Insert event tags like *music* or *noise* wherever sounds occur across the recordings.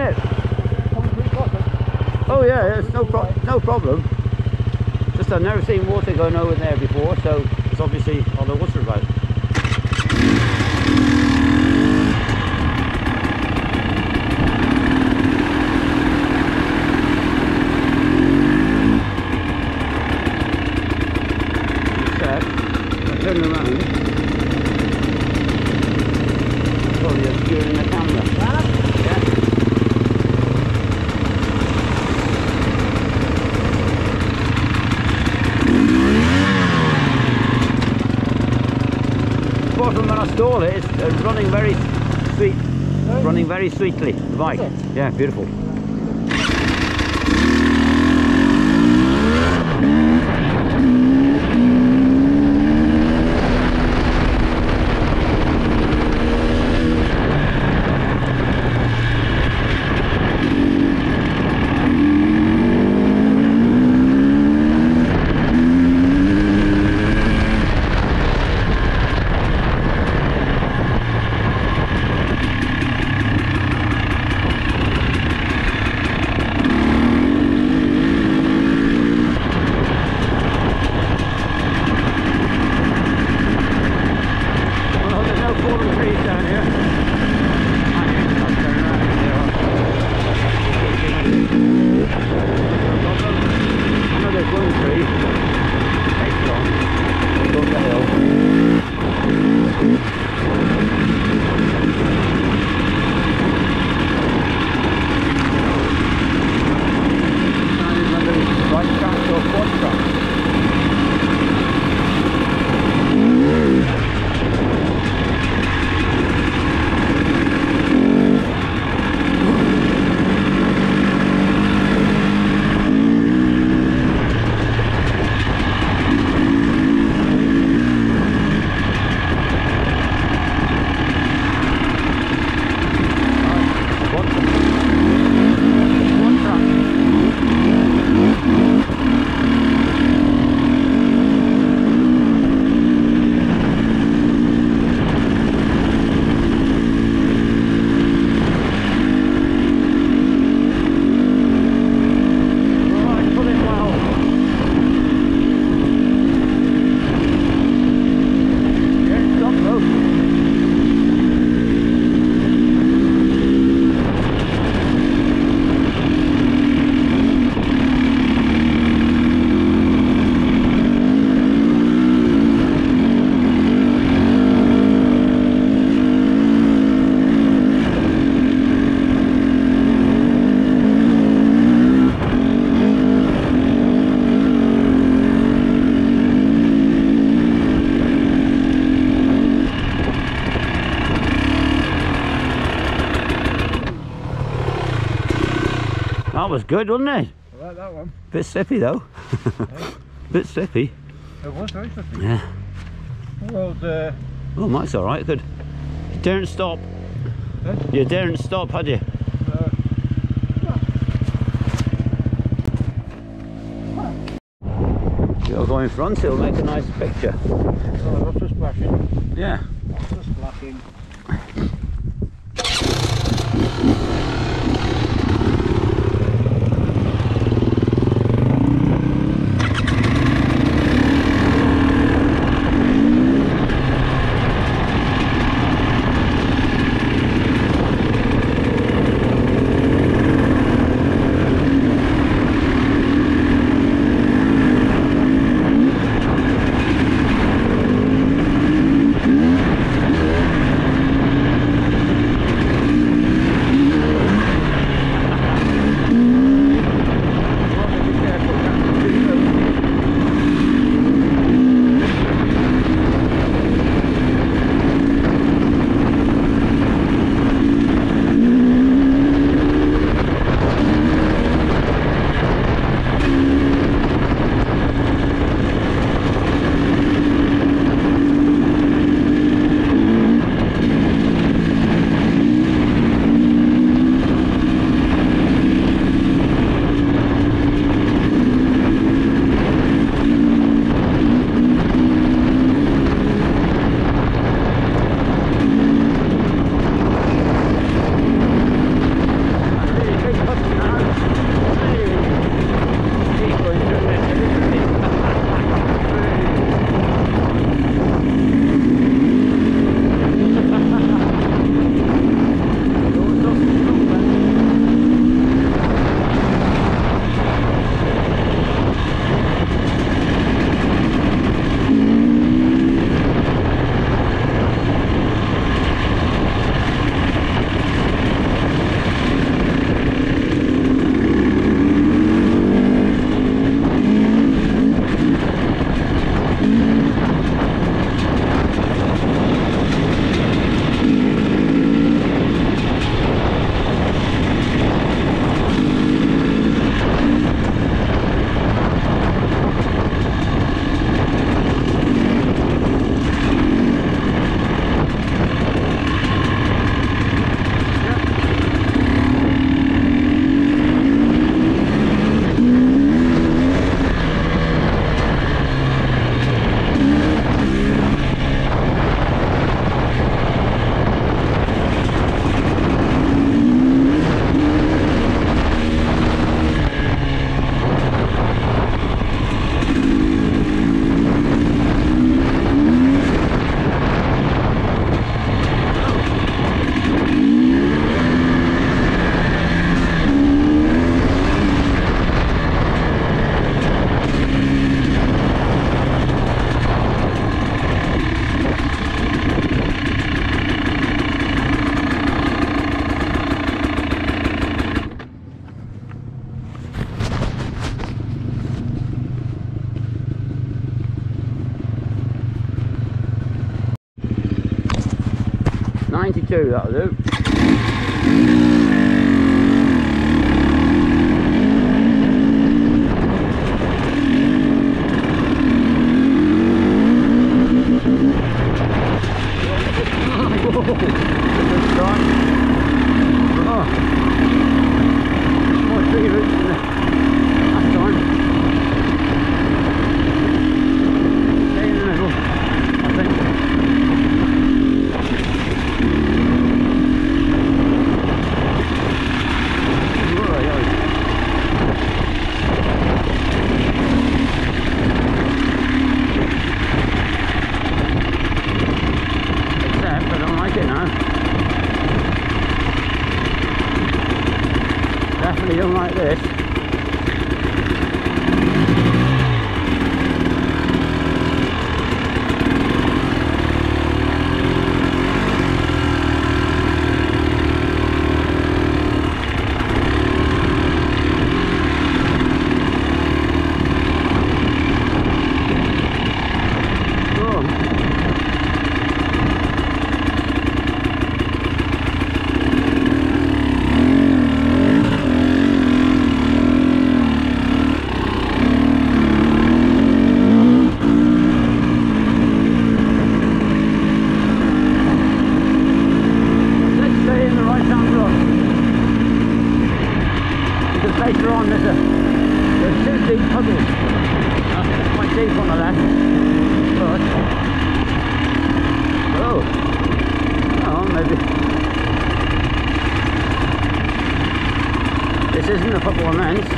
it? Oh yeah, it's no pro no problem. Just I've never seen water going over there before, so it's obviously all the water. I turn around. It's uh, running very sweet, running very sweetly. The bike, yeah, beautiful. That was good, wasn't it? I like that one. Bit slippy though. *laughs* Bit slippy. It was very flippy. Yeah. Well, uh, Oh, mine's all right. Good. You daren't stop. Huh? You daren't stop, had you? uh, You'll go in front. It'll make a nice picture. oh, lots of splashing. Yeah. Lots of splashing. 92, that'll do. *laughs* Oh. More tree roots than the last time. Stay in the middle, I think. Oi, oi. Except I don't like it now. Definitely don't like this. Oh. Let's stay in the right hand road. Because later on there's a there's two deep puddles. That's the left. But oh, oh maybe this isn't a immense.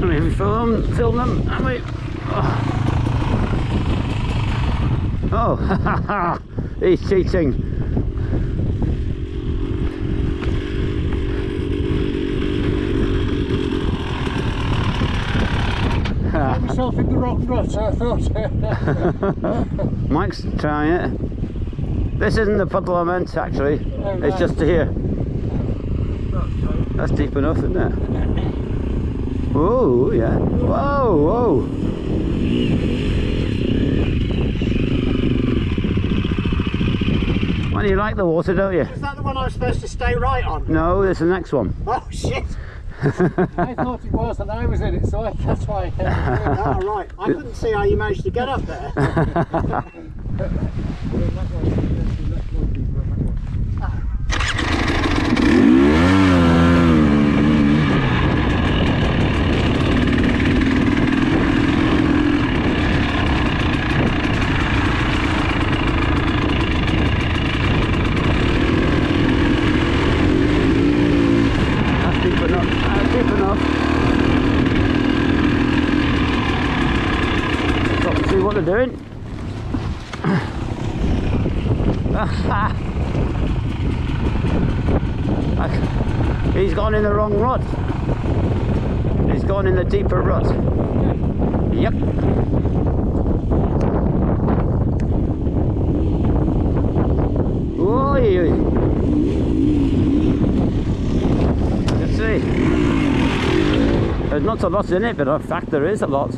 We film, film them, and we. Oh, oh *laughs* he's cheating. Myself in the wrong I thought. *laughs* Mike's trying it. This isn't the puddle I meant actually. Oh, it's just to here. That's deep enough, isn't it? *laughs* Oh yeah. Whoa, whoa. Well, you like the water, don't you? Is that the one I was supposed to stay right on? No, there's the next one. Oh shit! *laughs* I thought it was and I was in it, so I, that's why I came to Oh right, I couldn't see how you managed to get up there. *laughs* That's deep enough. That's deep enough. Stop to see what they're doing. *laughs* He's gone in the wrong rut. He's gone in the deeper rut. Yep. Oi. Let's see. There's not a lot in it, but in fact there is a lot.